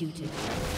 Executed.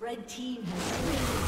Red team has slain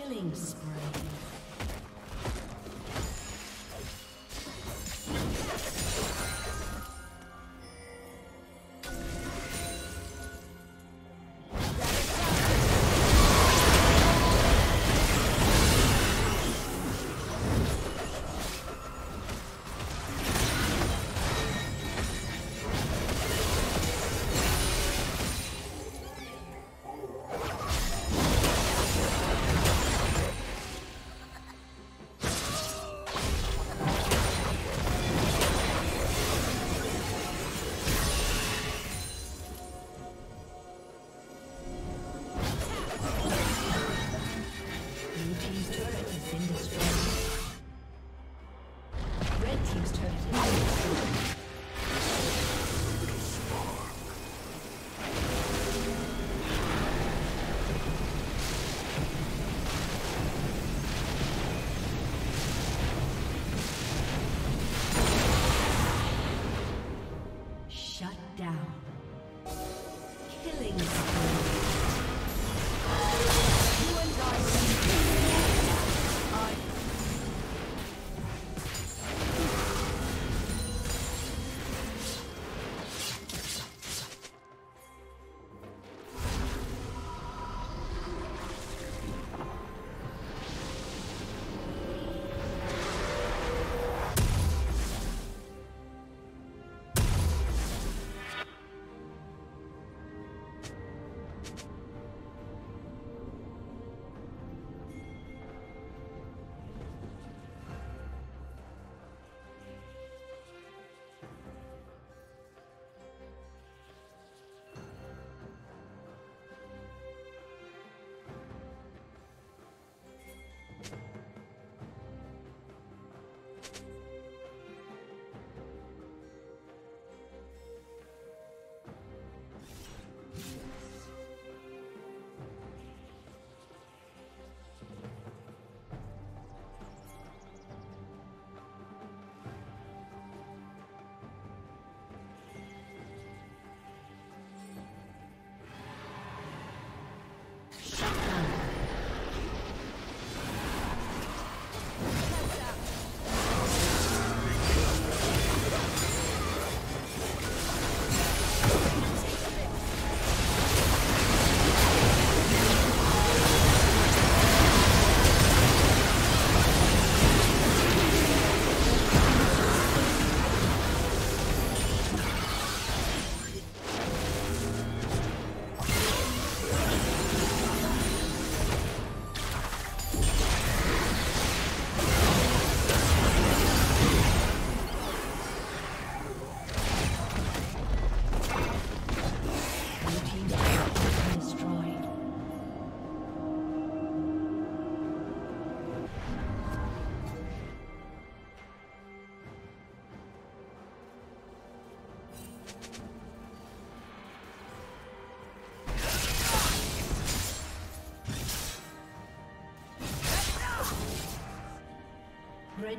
Killing spree.